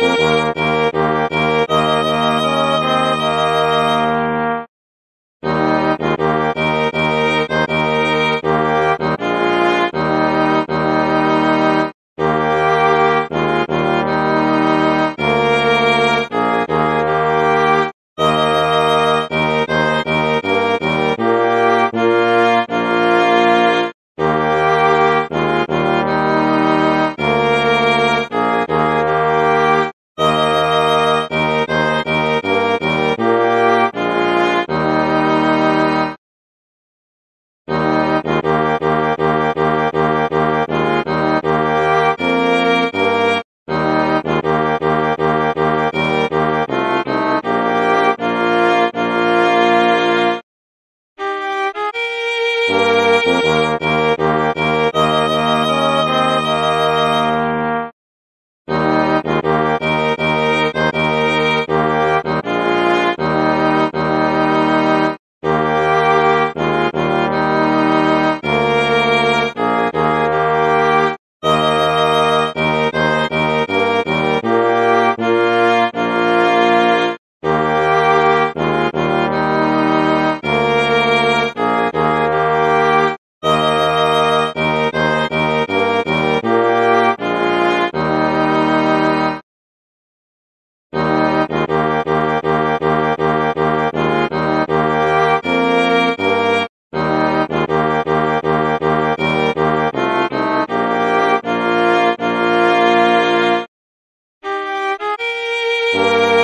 Música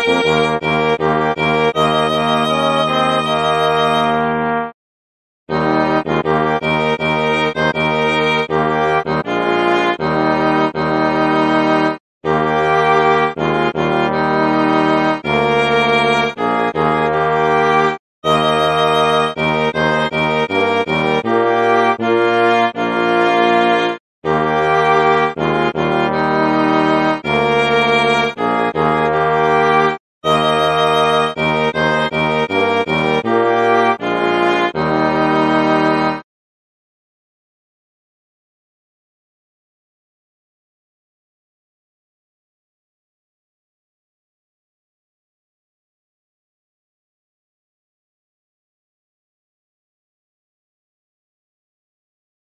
Música